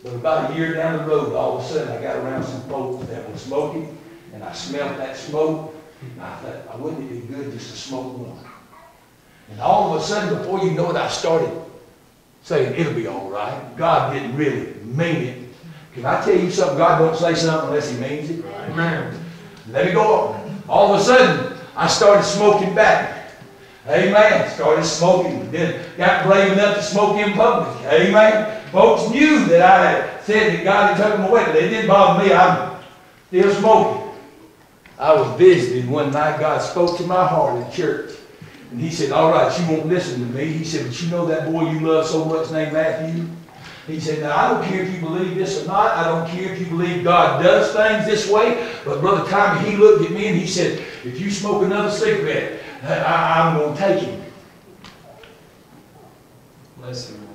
But about a year down the road, all of a sudden, I got around some folks that were smoking, and I smelled that smoke, and I thought, I wouldn't it be good just to smoke one? And all of a sudden, before you know it, I started saying, it'll be all right. God didn't really mean it. Can I tell you something? God don't say something unless he means it. Amen. Let me go on. All of a sudden, I started smoking back. Amen. Started smoking. Then got brave enough to smoke in public. Amen. Folks knew that I had said that God had taken them away, but it didn't bother me. I'm still smoking. I was visiting one night. God spoke to my heart in church. And he said, all right, you won't listen to me. He said, but you know that boy you love so much named Matthew? He said, now I don't care if you believe this or not. I don't care if you believe God does things this way. But Brother Tommy, he looked at me and he said, if you smoke another cigarette, I, I'm going to take him. Bless him,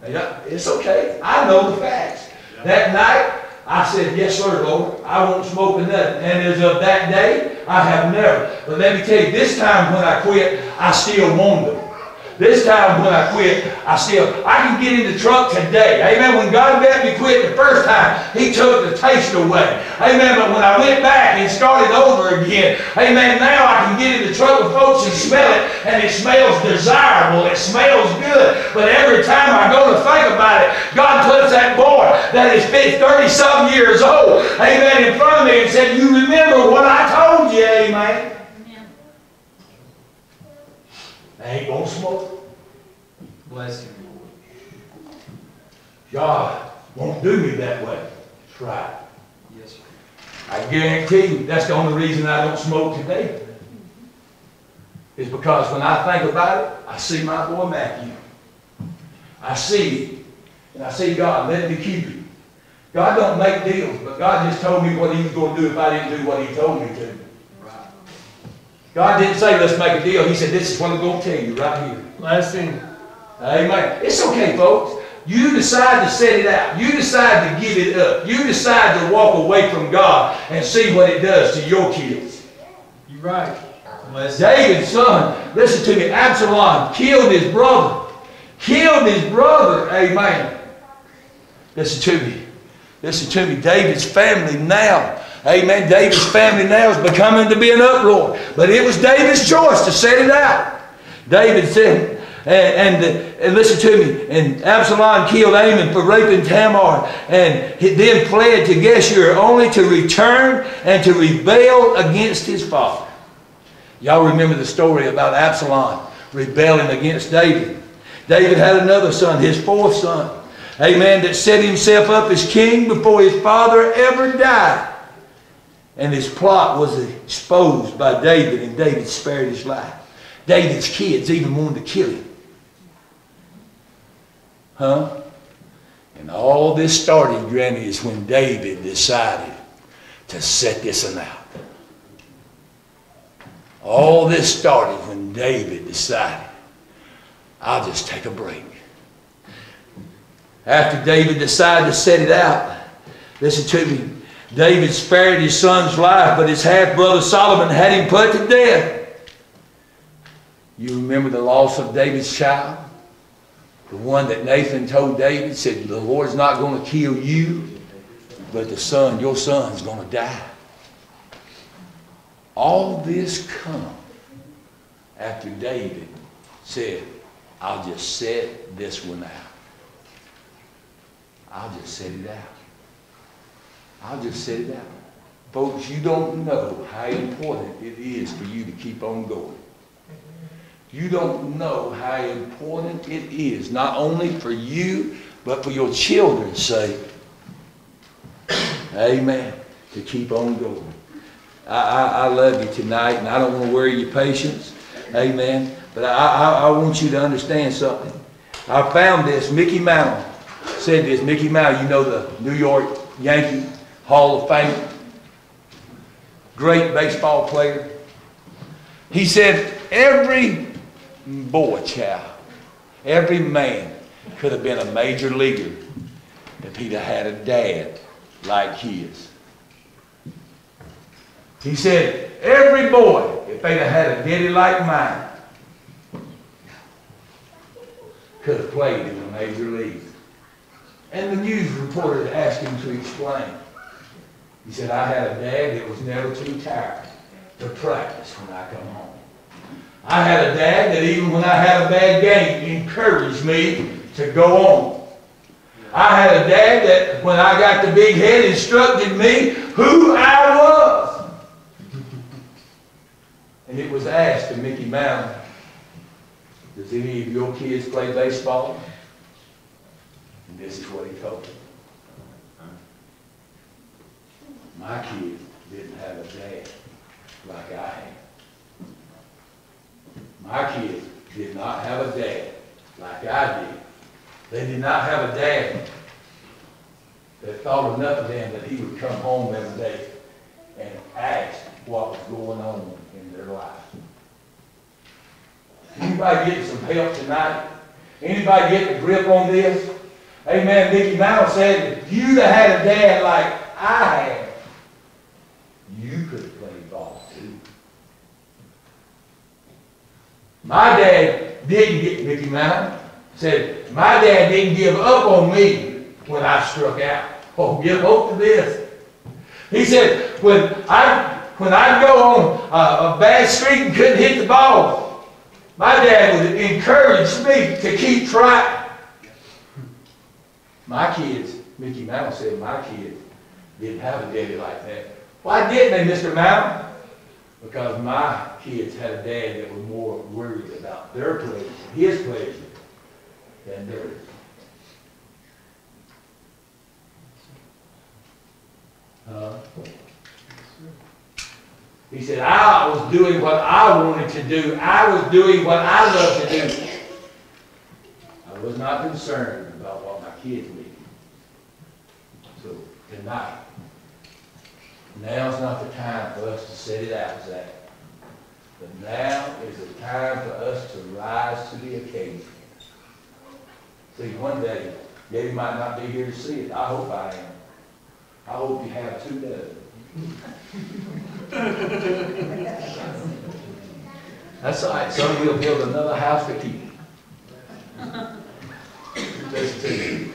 Lord. Yeah, it's okay. I know the facts. That night, I said, yes, sir, Lord. I won't smoke nothing. And as of that day, I have never. But let me tell you, this time when I quit, I still want them. This time when I quit, I still, I can get in the truck today. Amen. When God let me quit the first time, He took the taste away. Amen. But when I went back and started over again, amen, now I can get in the truck with folks and smell it, and it smells desirable. It smells good. But every time I go to think about it, God puts that boy that is 30 some years old, amen, in front of me and said, You remember what I told you, amen. I ain't gonna smoke. Bless him, Lord. God won't do me that way. That's right. Yes, sir. I guarantee you, that's the only reason I don't smoke today. Is because when I think about it, I see my boy Matthew. I see him. And I see God, let me keep him. God don't make deals, but God just told me what he was going to do if I didn't do what he told me to. Right. God didn't say, let's make a deal. He said, this is what I'm going to tell you right here. Bless him. Amen. It's okay, folks. You decide to set it out. You decide to give it up. You decide to walk away from God and see what it does to your kids. You're right. Bless. David's son, listen to me, Absalom killed his brother. Killed his brother. Amen. Listen to me. Listen to me. David's family now. Amen. David's family now is becoming to be an uproar. But it was David's choice to set it out. David said, and, and, and, listen to me. And Absalom killed Amon for raping Tamar, and he then fled to Geshur, only to return and to rebel against his father. Y'all remember the story about Absalom rebelling against David. David had another son, his fourth son, amen, that set himself up as king before his father ever died. And his plot was exposed by David, and David spared his life. David's kids even wanted to kill him. Huh? And all this started, Granny, is when David decided to set this one out. All this started when David decided, I'll just take a break. After David decided to set it out, listen to me, David spared his son's life, but his half-brother Solomon had him put to death. You remember the loss of David's child? The one that Nathan told David, said, the Lord's not going to kill you, but the son, your son's going to die. All this come after David said, I'll just set this one out. I'll just set it out. I'll just set it out. Folks, you don't know how important it is for you to keep on going. You don't know how important it is, not only for you, but for your children's sake. Amen. To keep on going. I, I, I love you tonight, and I don't want to worry your patience. Amen. But I, I, I want you to understand something. I found this. Mickey Mantle said this. Mickey Mantle, you know the New York Yankee Hall of Fame, great baseball player. He said every boy child, every man could have been a major leaguer if he'd have had a dad like his. He said, every boy, if they'd have had a daddy like mine, could have played in the major leagues. And the news reporter asked him to explain. He said, I had a dad that was never too tired to practice when I come home. I had a dad that even when I had a bad game encouraged me to go on. I had a dad that when I got the big head instructed me who I was. And it was asked to Mickey Mantle, does any of your kids play baseball? And this is what he told me. My kids didn't have a dad like I had. My kids did not have a dad like I did. They did not have a dad that thought enough of them that he would come home every day and ask what was going on in their life. Anybody getting some help tonight? Anybody getting a grip on this? Amen. Mickey Mouse said, if you'd have had a dad like I had, you could have played ball too. My dad didn't get Mickey Mouse. Said, my dad didn't give up on me when I struck out. Oh, give hope to this. He said, when I when I go on a, a bad streak and couldn't hit the ball, my dad would encourage me to keep trying. My kids, Mickey Mantle said, my kids didn't have a daddy like that. Why didn't they, Mr. Mantle? Because my kids had a dad that was more worried about their pleasure, his pleasure, than theirs. Uh, he said, I was doing what I wanted to do. I was doing what I love to do. I was not concerned about what my kids needed. So tonight, now's not the time for us to set it out, Zach. But now is the time for us to rise to the occasion. See, one day, Debbie might not be here to see it. I hope I am. I hope you have two dozen. That's all right, son, we'll build another house to keep. To me.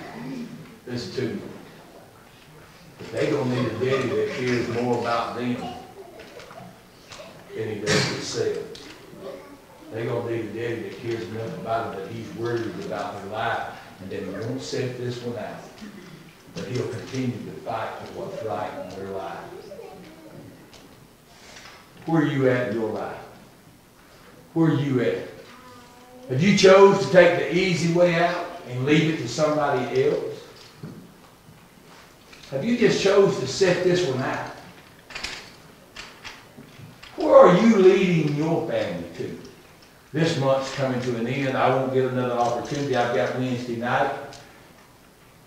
Listen to me. They gonna need a daddy that cares more about them than he does himself. They gonna need a daddy that cares enough about them that he's worried about their life and that he won't set this one out. But he'll continue to fight for what's right in their life. Where are you at in your life? Where are you at? Have you chose to take the easy way out and leave it to somebody else? Have you just chose to set this one out? Where are you leading your family to? This month's coming to an end. I won't get another opportunity. I've got Wednesday night.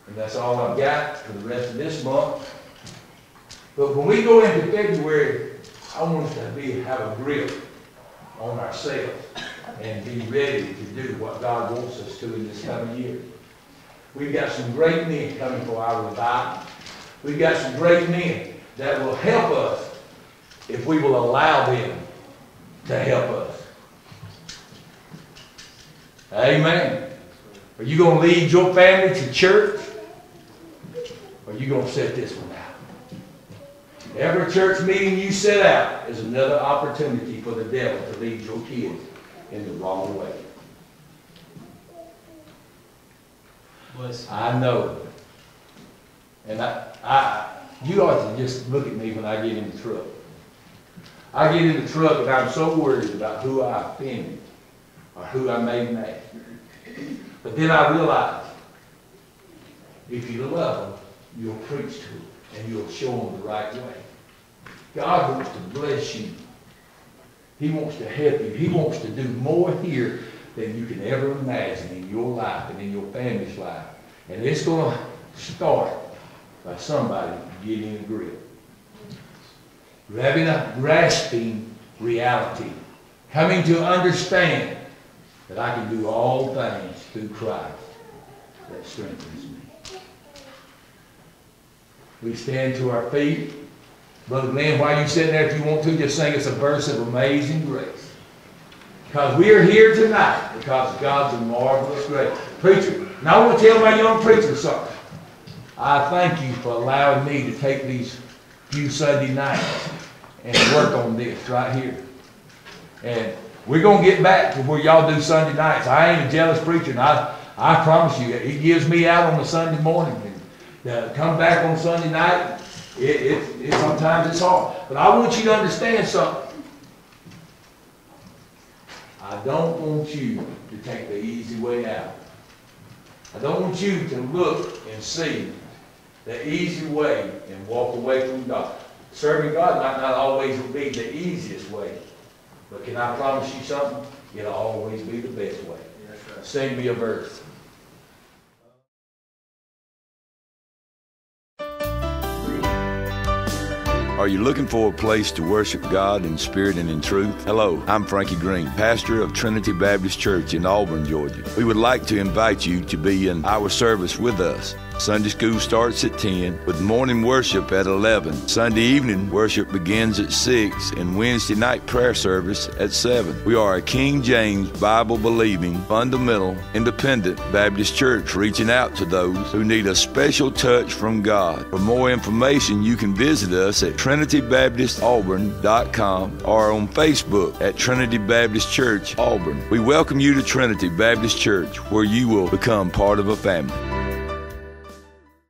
And that's all I've got for the rest of this month. But when we go into February, I want us to be, have a grip on ourselves and be ready to do what God wants us to in this coming year. We've got some great men coming for our revival. We've got some great men that will help us if we will allow them to help us. Amen. Are you going to lead your family to church? Or are you going to set this one out? Every church meeting you set out is another opportunity for the devil to lead your kids in the wrong way. I know. And I, I, you ought to just look at me when I get in the truck. I get in the truck and I'm so worried about who I offended or who I made mad. But then I realize, if you love them, you'll preach to them and you'll show them the right way. God wants to bless you. He wants to help you. He wants to do more here than you can ever imagine in your life and in your family's life. And it's going to start by somebody getting a grip. Grabbing a grasping reality. Coming to understand that I can do all things through Christ that strengthens me. We stand to our feet. Brother Glenn, while you sitting there, if you want to, just sing us a verse of Amazing Grace. Because we are here tonight because God's a marvelous grace. Preacher, now I want to tell my young preacher something. I thank you for allowing me to take these few Sunday nights and work on this right here. And we're going to get back to where y'all do Sunday nights. I ain't a jealous preacher, and I, I promise you, he gives me out on a Sunday morning. And uh, come back on Sunday night, it, it, it, sometimes it's hard. But I want you to understand something. I don't want you to take the easy way out. I don't want you to look and see the easy way and walk away from God. Serving God might not always be the easiest way, but can I promise you something? It'll always be the best way. Sing me a verse. Are you looking for a place to worship God in spirit and in truth? Hello, I'm Frankie Green, pastor of Trinity Baptist Church in Auburn, Georgia. We would like to invite you to be in our service with us. Sunday school starts at 10 with morning worship at 11. Sunday evening worship begins at 6 and Wednesday night prayer service at 7. We are a King James Bible believing, fundamental, independent Baptist church reaching out to those who need a special touch from God. For more information, you can visit us at trinitybaptistauburn.com or on Facebook at Trinity Baptist Church Auburn. We welcome you to Trinity Baptist Church where you will become part of a family.